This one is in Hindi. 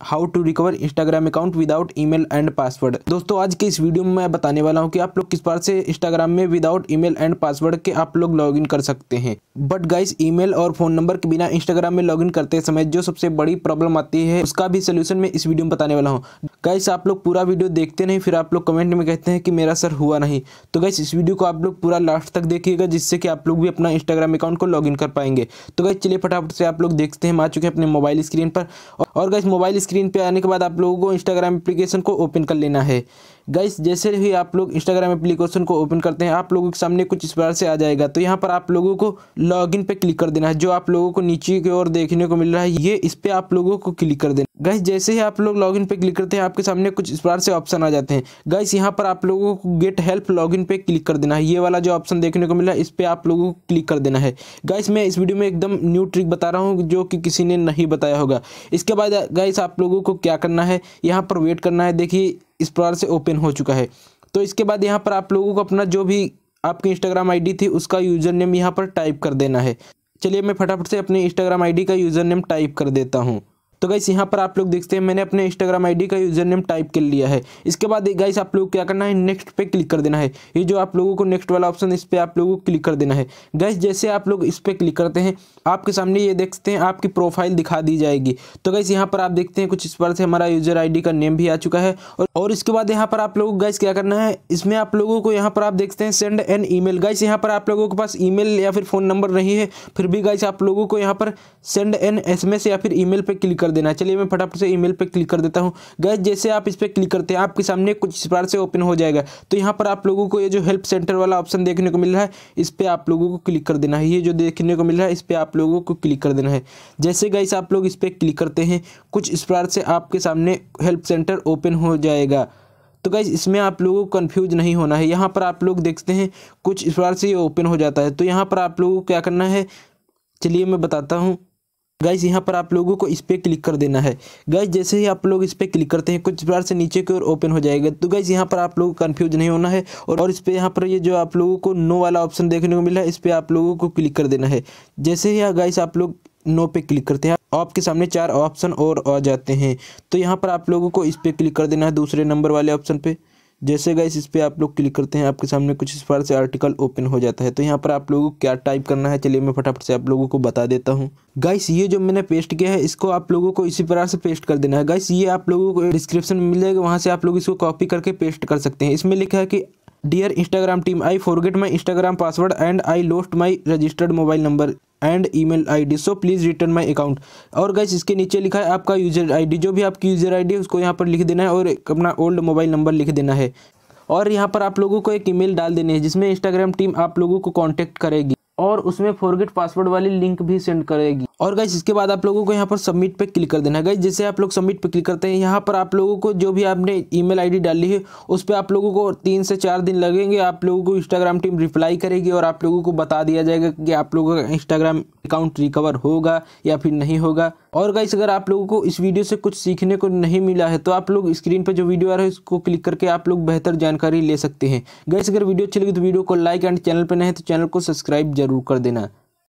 How to recover Instagram account without email and password दोस्तों, आज के इस वीडियो में मैं बताने वाला हूँ कि आप लोग किस बार से इंस्टाग्राम में विदाउट ईमेल एंड पासवर्ड के आप लोग लॉगिन कर सकते हैं। बट गाइस ईमेल और फ़ोन नंबर के बिना इंस्टाग्राम में लॉगिन करते समय जो सबसे बड़ी प्रॉब्लम आती है, उसका भी सोल्यूशन मैं इस वीडियो में बताने वाला हूँ। गाइस आप लोग पूरा वीडियो देखते नहीं, फिर आप लोग कमेंट में कहते हैं कि मेरा सर हुआ नहीं। तो गाइस इस वीडियो को आप लोग पूरा लास्ट तक देखिएगा, जिससे कि आप लोग भी अपना इंस्टाग्राम अकाउंट को लॉगिन कर पाएँगे। तो गाइस चलिए फटाफट से आप लोग देखते हैं आ चुके हैं अपने मोबाइल स्क्रीन पर। और गाइस मोबाइल स्क्रीन पे आने के बाद आप लोगों को इंस्टाग्राम एप्लीकेशन को ओपन कर लेना है। गाइस जैसे ही आप लोग इंस्टाग्राम एप्लीकेशन को ओपन करते हैं, आप लोगों के सामने कुछ इस बार से आ जाएगा। तो यहाँ पर आप लोगों को लॉगिन पे क्लिक कर देना है। जो आप लोगों को नीचे की ओर देखने को मिल रहा है, ये इस पर आप लोगों को क्लिक कर देना गाइस जैसे ही आप लोग लॉगिन पे क्लिक करते हैं, आपके सामने कुछ इस बार से ऑप्शन आ जाते हैं। गाइस यहाँ पर आप लोगों को गेट हेल्प लॉगिन पे क्लिक कर देना है। ये वाला जो ऑप्शन देखने को मिला है, इस पर आप लोगों को क्लिक कर देना है। गाइस मैं इस वीडियो में एकदम न्यू ट्रिक बता रहा हूँ, जो कि किसी ने नहीं बताया होगा। इसके बाद गाइस आप लोगों को क्या करना है? यहाँ पर वेट करना है। देखिए इस प्रकार से ओपन हो चुका है। तो इसके बाद यहाँ पर आप लोगों को अपना जो भी आपकी इंस्टाग्राम आईडी थी, उसका यूज़र नेम यहाँ पर टाइप कर देना है। चलिए मैं फटाफट से अपनी इंस्टाग्राम आईडी का यूज़र नेम टाइप कर देता हूँ। तो गाइस यहाँ पर आप लोग देखते हैं, मैंने अपने इंस्टाग्राम आईडी का यूज़र नेम टाइप कर लिया है। इसके बाद गाइस आप लोग क्या करना है नेक्स्ट पे क्लिक कर देना है। ये जो आप लोगों को नेक्स्ट वाला ऑप्शन इस पर आप लोगों को क्लिक कर देना है। गाइस जैसे आप लोग इस पर क्लिक करते हैं, आपके सामने ये देखते हैं, आपकी प्रोफ़ाइल दिखा दी जाएगी। तो गाइस यहाँ पर आप देखते हैं, कुछ इस पर से हमारा यूज़र आईडी का नेम भी आ चुका है। और इसके बाद यहाँ पर आप लोगों को गाइस क्या करना है, इसमें आप लोगों को यहाँ पर आप देखते हैं सेंड एन ईमेल गाइस यहाँ पर आप लोगों के पास ईमेल या फिर फ़ोन नंबर नहीं है, फिर भी गाइस आप लोगों को यहाँ पर सेंड एन एसएमएस या फिर ईमेल पे क्लिक कर देना। चलिए मैं फटाफट से ईमेल पे क्लिक कर देता हूँ। गैस जैसे आप इस पर क्लिक करते हैं, आपके सामने कुछ इस प्रकार से ओपन हो जाएगा। तो यहाँ पर आप लोगों को ये जो हेल्प सेंटर वाला ऑप्शन देखने को मिल रहा है, इस पर आप लोगों को क्लिक कर देना है। ये जो देखने को मिल रहा है, इस पर आप लोगों को क्लिक कर देना है। जैसे गैस आप लोग इस पर क्लिक करते हैं, कुछ इस प्रकार से आपके सामने हेल्प सेंटर ओपन हो जाएगा। तो गाइज़ इसमें आप लोगों को कन्फ्यूज़ नहीं होना है। यहाँ पर आप लोग देखते हैं, कुछ इस प्रकार से ये ओपन हो जाता है। तो यहाँ पर आप लोगों को क्या करना है, चलिए मैं बताता हूँ। गाइज़ यहाँ पर आप लोगों को इस पर क्लिक कर देना है। गाइज़ जैसे ही आप लोग इस पर क्लिक करते हैं कुछ बार से नीचे की ओर ओपन हो जाएगा। तो गाइज़ यहाँ पर आप लोगों कन्फ्यूज़ नहीं होना है और, और इस पर यहाँ पर ये जो आप लोगों को नो वाला ऑप्शन देखने को मिला है इस पर आप लोगों को क्लिक कर देना है। जैसे ही गाइज़ आप लोग नो पे क्लिक करते हैं आपके सामने चार ऑप्शन और आ जाते हैं। तो यहाँ पर आप लोगों को इस पर क्लिक कर देना है दूसरे नंबर वाले ऑप्शन पे। जैसे गाइस इस पर आप लोग क्लिक करते हैं, आपके सामने कुछ इस प्रकार से आर्टिकल ओपन हो जाता है। तो यहाँ पर आप लोगों को क्या टाइप करना है, चलिए मैं फटाफट से आप लोगों को बता देता हूँ। गाइस ये जो मैंने पेस्ट किया है, इसको आप लोगों को इसी प्रकार से पेस्ट कर देना है। गाइस ये आप लोगों को डिस्क्रिप्शन में मिल जाएगा, वहाँ से आप लोग इसको कॉपी करके पेस्ट कर सकते हैं। इसमें लिखा है कि dear Instagram team I forget my Instagram password and I lost my registered mobile number and email ID so please return my account और गैस इसके नीचे लिखा है आपका यूज़र आईडी जो भी आपकी यूज़र आईडी है, उसको यहाँ पर लिख देना है और अपना ओल्ड मोबाइल नंबर लिख देना है। और यहाँ पर आप लोगों को एक ईमेल डाल देनी है, जिसमें इंस्टाग्राम टीम आप लोगों को कॉन्टैक्ट करेगी और उसमें फॉरगेट पासवर्ड वाली लिंक भी सेंड करेगी। और गाइज़ इसके बाद आप लोगों को यहाँ पर सबमिट पे क्लिक कर देना है। गाइज़ जैसे आप लोग सबमिट पे क्लिक करते हैं, यहाँ पर आप लोगों को जो भी आपने ईमेल आईडी डाली है, उस पर आप लोगों को तीन से चार दिन लगेंगे। आप लोगों को इंस्टाग्राम टीम रिप्लाई करेगी और आप लोगों को बता दिया जाएगा कि आप लोगों का इंस्टाग्राम अकाउंट रिकवर होगा या फिर नहीं होगा। और गाइस अगर आप लोगों को इस वीडियो से कुछ सीखने को नहीं मिला है तो आप लोग स्क्रीन पर जो वीडियो आ रहा है, उसको क्लिक करके आप लोग बेहतर जानकारी ले सकते हैं। गाइस अगर वीडियो अच्छी लगी तो वीडियो को लाइक एंड चैनल पर नहीं तो चैनल को सब्सक्राइब ज़रूर कर देना।